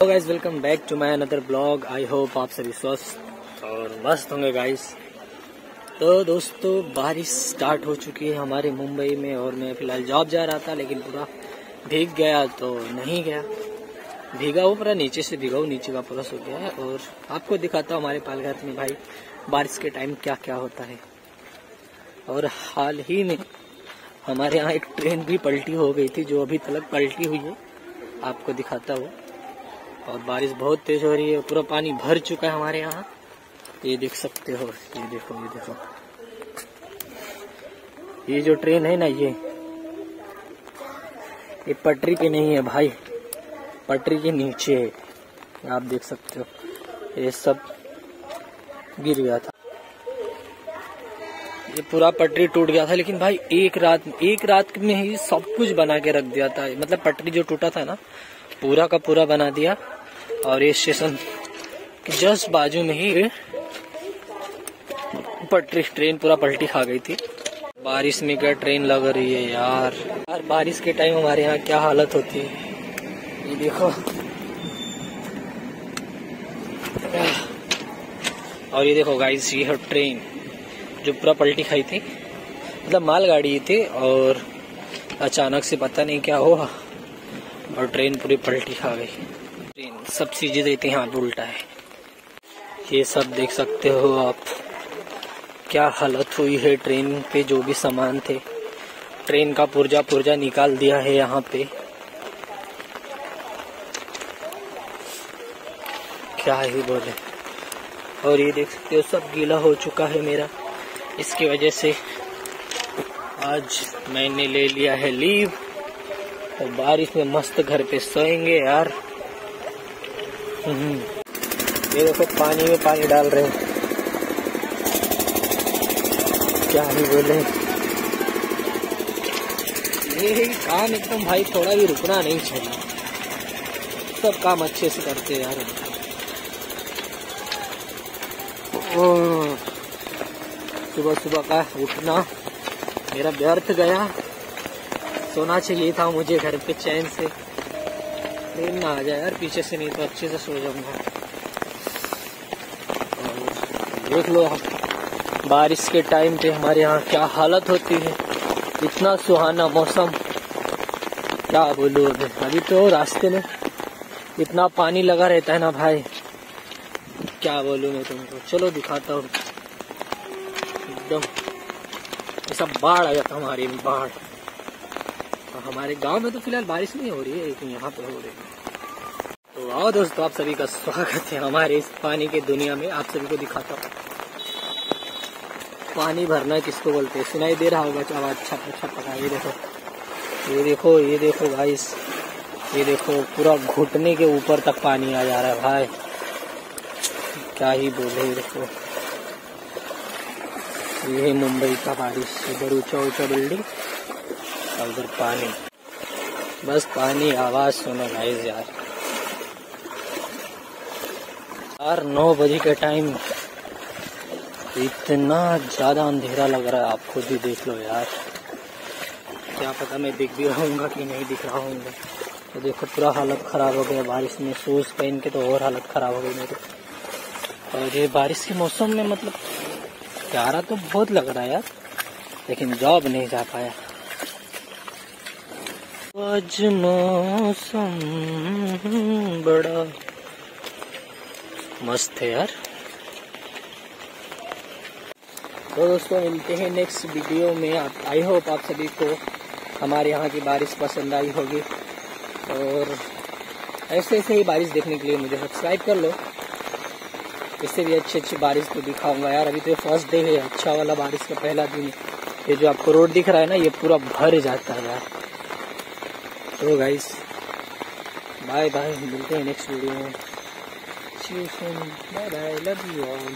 Hello guys welcome back to my another blog I hope आप सभी स्वस्थ और मस्त होंगे गाइस तो दोस्तों, बारिश स्टार्ट हो चुकी है हमारे मुंबई में और मैं फ़िलहाल जॉब जा रहा था, लेकिन पूरा भीग गया तो नहीं गया। भीगा वो पूरा नीचे से भीगा वो नीचे का पूरा सो गया है। और आपको दिखाता हूँ हमारे पालघर में भाई, बारिश के टाइम क्या क्या होता है। और हाल ही में हमारे यहाँ एक ट्रेन भी पलटी हो गई थी, जो अभी तक पलटी हुई है। आपको दिखाता हूँ। और बारिश बहुत तेज हो रही है, पूरा पानी भर चुका है हमारे यहाँ। ये देख सकते हो, ये देखो ये देखो। ये जो ट्रेन है ना ये ये पटरी पे नहीं है भाई, पटरी के नीचे है। आप देख सकते हो, ये सब गिर गया था। ये पूरा पटरी टूट गया था, लेकिन भाई एक रात एक रात में ही सब कुछ बना के रख दिया था। मतलब पटरी जो टूटा था ना, पूरा का पूरा बना दिया। और ये स्टेशन जस्ट बाजू में ही पटरी, ट्रेन पूरा पलटी खा गई थी। बारिश में क्या ट्रेन लग रही है यार? यार, बारिश के टाइम हमारे यहाँ क्या हालत होती है? ये देखो। और ये देखो गाइस ये है ट्रेन जो पूरा पलटी खाई थी। मतलब मालगाड़ी थी और अचानक से पता नहीं क्या हुआ और ट्रेन पूरी पलटी खा गई। सब चीज़ें देते हैं यहाँ उल्टा है। ये सब देख सकते हो आप। क्या हालत हुई है ट्रेन पे जो भी सामान थे। ट्रेन का पुर्जा पुर्जा निकाल दिया है यहाँ पे। क्या ही बोले। और ये देख सकते हो, सब गीला हो चुका है मेरा। इसकी वजह से आज मैंने ले लिया है लीव। और बारिश में मस्त घर पे सोएँगे यार। ये देखो, पानी में पानी डाल रहे हैं। क्या ही बोले। ये काम एकदम भाई, थोड़ा भी रुकना नहीं चाहिए। सब काम अच्छे से करते हैं यार। सुबह सुबह का उठना, मेरा व्यर्थ गया। सोना चाहिए था मुझे घर पे चैन से। ट्रेन ना आ जाए यार, पीछे से नहीं तो अच्छे से सो जाऊँगा। देख लो आप, बारिश के टाइम पे हमारे यहाँ क्या हालत होती है। इतना सुहाना मौसम। क्या बोलूँ अभी तो रास्ते में इतना पानी लगा रहता है ना भाई। क्या बोलूँ मैं तुमको? चलो दिखाता हूँ। एकदम ऐसा बाढ़ आ जाता हमारी बाढ़। हमारे गाँव में तो फ़िलहाल बारिश नहीं हो रही है, लेकिन यहाँ पे हो रही है। तो आओ दोस्तों, आप सभी का स्वागत है हमारे इस पानी के दुनिया में। आप सभी को दिखाता हूँ। पानी भरना किसको बोलते हैं? सुनाई दे रहा होगा चावा अच्छा अच्छा पका ये देखो ये देखो ये देखो भाई ये देखो, पूरा घुटने के ऊपर तक पानी आ जा रहा है भाई। क्या ही बोले देखो। ये है मुंबई का बारिश, इधर ऊँचा ऊँचा बिल्डिंग और उधर पानी। बस पानी आवाज़ सुनो गाइस यार। यार, नौ बजे के टाइम इतना ज़्यादा अंधेरा लग रहा है, आप खुद ही देख लो यार। क्या पता मैं दिख भी रहूँगा कि नहीं दिख रहा हूँ तो देखो, पूरा हालत खराब हो गया बारिश में। शूज़ पहन के तो और हालत खराब हो गई मेरी और ये बारिश के मौसम में मतलब प्यारा तो बहुत लग रहा है यार। लेकिन जॉब नहीं जा पाया। आज मौसम बड़ा। मस्त है यार। तो दोस्तों, मिलते हैं नेक्स्ट वीडियो में। आई होप आप सभी को हमारे यहाँ की बारिश पसंद आई होगी। और ऐसे ऐसे ही बारिश देखने के लिए मुझे सब्सक्राइब कर लो। इससे भी अच्छी अच्छी बारिश को दिखाऊँगा यार। अभी तो ये फ़र्स्ट डे है। अच्छा वाला बारिश का पहला दिन। ये जो आपको रोड दिख रहा है ना, ये पूरा भर जाता है यार। तो गाइस बाय बाय मिलते हैं नेक्स्ट वीडियो में. Bye bye love you all